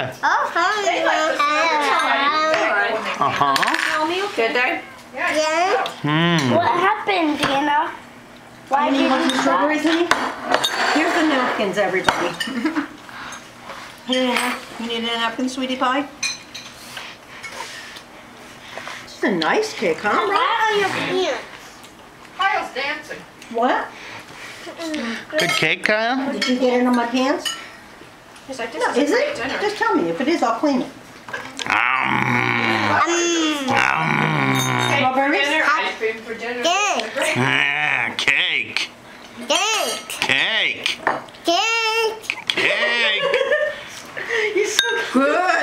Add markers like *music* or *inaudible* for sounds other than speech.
Yeah. Oh, They like the Uh huh. Did they? Yeah. Hmm. What happened, Dana? Why Honey, did you want you strawberries, honey? Here's the napkins, everybody. Here, you you need a napkin, sweetie pie? This is a nice cake, huh? Why are your pants? Kyle's dancing. What? Good cake, Kyle? Did you get it on my pants? He's like, this no, is, it? Just tell me. If it is, I'll clean it. Um, um, cake Strawberries? For dinner, ice cream for dinner. Cake. Uh, cake. Cake. Cake. Cake. Cake. *laughs* You're so good.